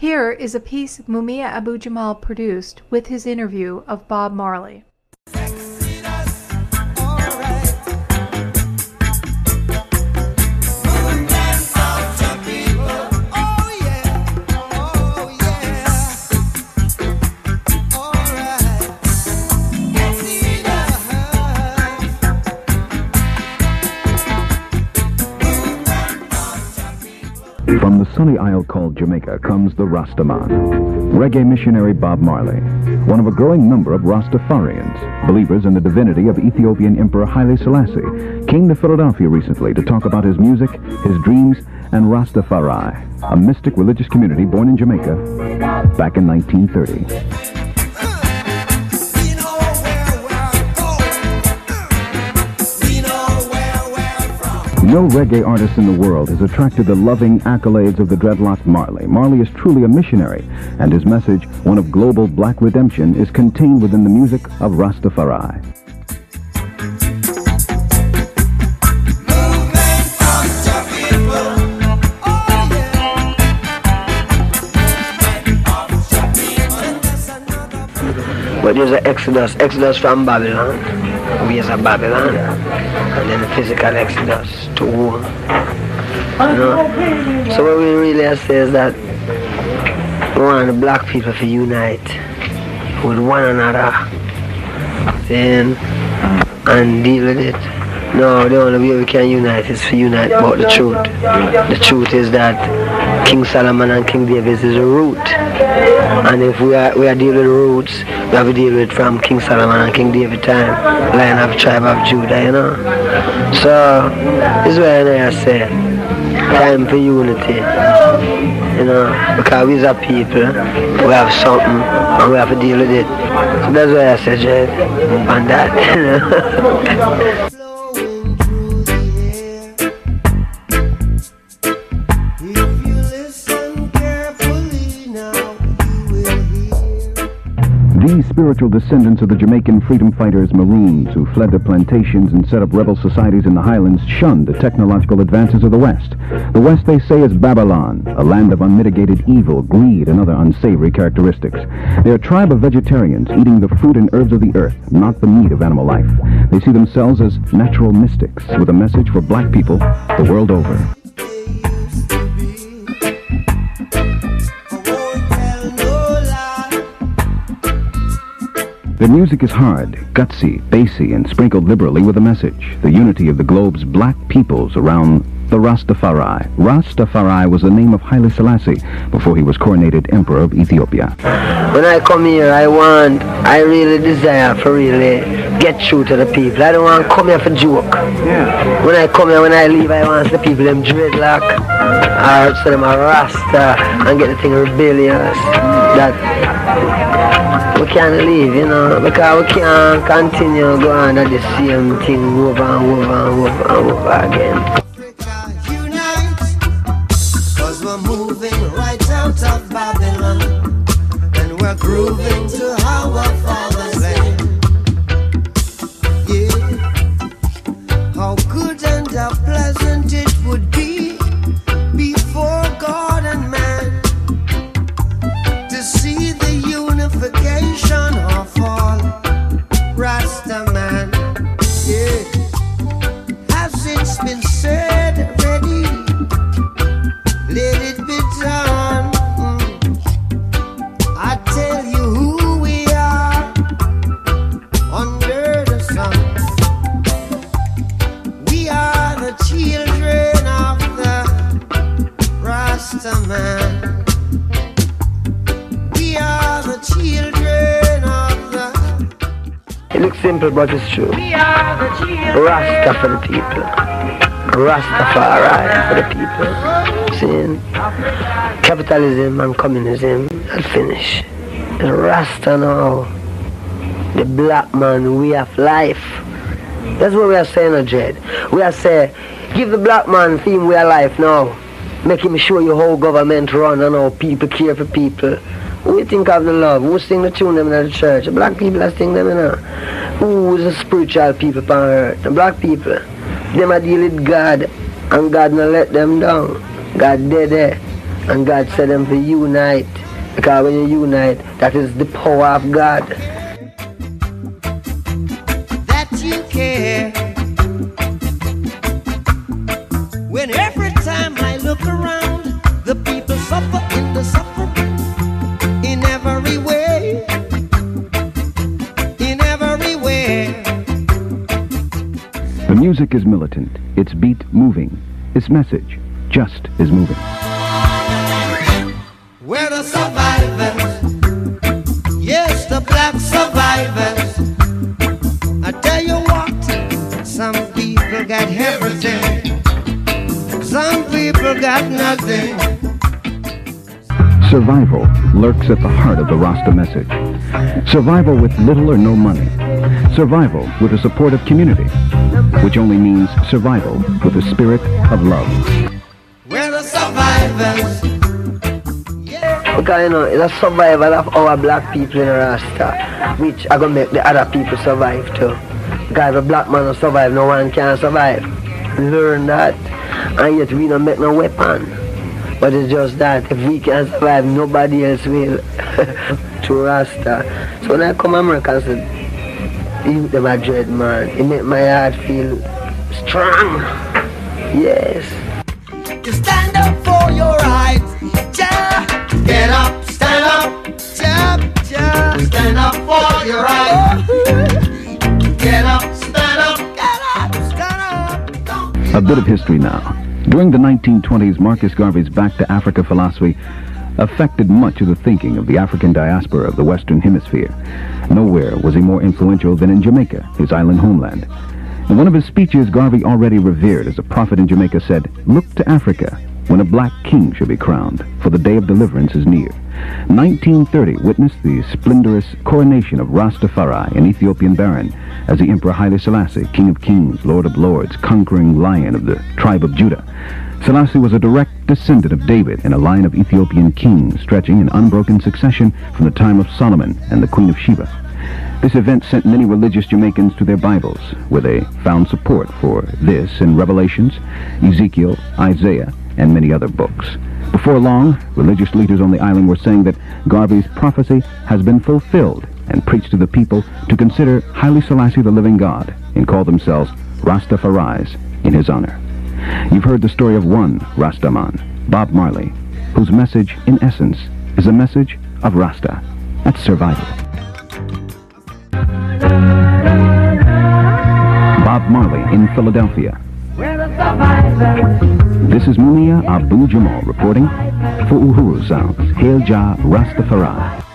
Here is a piece Mumia Abu Jamal produced with his interview of Bob Marley. The isle called Jamaica comes the Rastaman, reggae missionary Bob Marley, one of a growing number of Rastafarians, believers in the divinity of Ethiopian Emperor Haile Selassie, came to Philadelphia recently to talk about his music, his dreams, and Rastafari, a mystic religious community born in Jamaica back in 1930. No reggae artist in the world has attracted the loving accolades of the dreadlocked Marley. Marley is truly a missionary, and his message, one of global black redemption, is contained within the music of Rastafari. But there's an exodus, exodus from Babylon, ways of Babylon, and then the physical exodus to war. You know? So what we really have to say is that we want the black people to unite with one another then, and deal with it. No, the only way we can unite is to unite about the truth. The truth is that King Solomon and King David is a root. And if we are we are dealing with roots, we have to deal with from King Solomon and King David time, Lion of tribe of Judah, you know. So this is why I say time for unity. You know, because we are people, we have something and we have to deal with it. So that's why I say Jed, on that, you know. These spiritual descendants of the Jamaican freedom fighters Maroons who fled the plantations and set up rebel societies in the highlands shunned the technological advances of the West. The West, they say, is Babylon, a land of unmitigated evil, greed, and other unsavory characteristics. They're a tribe of vegetarians eating the fruit and herbs of the earth, not the meat of animal life. They see themselves as natural mystics with a message for black people the world over. Their music is hard, gutsy, bassy, and sprinkled liberally with a message. The unity of the globe's black peoples around the Rastafari. Rastafari was the name of Haile Selassie before he was coronated Emperor of Ethiopia. When I come here, I want, I really desire for really get through to the people. I don't want to come here for joke. Yeah. When I come here, when I leave, I want the people them dreadlock, or so them a rasta, and get the thing rebellious. That we can't leave, you know, because we can't continue going at the same thing over and over and over and over again. Cause we're moving right out of Babylon And we're grooving to our father's simple, but it's true. Rasta for the people. Rastafari for the people. Seeing capitalism and communism, that finish. The Rasta now. The black man, we have life. That's what we are saying, Jed. We are saying, give the black man theme we are life now. Make him show you how government run and how people care for people. You think of the love? Who sing the tune them in the church? The black people that sing them in there. Who is the spiritual people on earth? The black people. Them a deal with God and God not let them down. God dead there. And God said them to unite. Because when you unite, that is the power of God. that you care. When every time I look around, the people suffer in the suffering music is militant, its beat moving, its message just is moving. We're the survivors, yes, the black survivors. I tell you what, some people got everything, some people got nothing. Survival lurks at the heart of the Rasta message. Survival with little or no money. Survival with a supportive community, which only means survival with a spirit of love. We're the survivors. Because, you know, it's a survival of our black people in Rasta, which are going to make the other people survive too. Because if a black man don't survive, no one can survive. Learn that. And yet we don't make no weapon. But it's just that if we can survive, nobody else will. to Rasta. So when I come to America, I said, you them a dread man. It make my heart feel strong. Yes. You stand up for your rights. Ja. Get up, stand up. Ja, ja. Stand up for your rights. Get up, stand up. Get up, stand up. Don't A bit of history now. During the 1920s, Marcus Garvey's Back to Africa philosophy affected much of the thinking of the African diaspora of the Western Hemisphere. Nowhere was he more influential than in Jamaica, his island homeland. In one of his speeches, Garvey, already revered as a prophet in Jamaica, said, Look to Africa when a black king shall be crowned, for the day of deliverance is near. 1930 witnessed the splendorous coronation of Rastafari, an Ethiopian baron, as the Emperor Haile Selassie, King of Kings, Lord of Lords, conquering lion of the tribe of Judah. Selassie was a direct descendant of David in a line of Ethiopian kings stretching in unbroken succession from the time of Solomon and the Queen of Sheba. This event sent many religious Jamaicans to their Bibles, where they found support for this in Revelations, Ezekiel, Isaiah, and many other books. Before long, religious leaders on the island were saying that Garvey's prophecy has been fulfilled and preached to the people to consider Haile Selassie the living God and call themselves Rastafaris in his honor. You've heard the story of one Rastaman, Bob Marley, whose message, in essence, is a message of Rasta. That's survival. Bob Marley in Philadelphia. This is Mumia Abu Jamal reporting for Uhuru Sounds. Hail Jah Rastafari.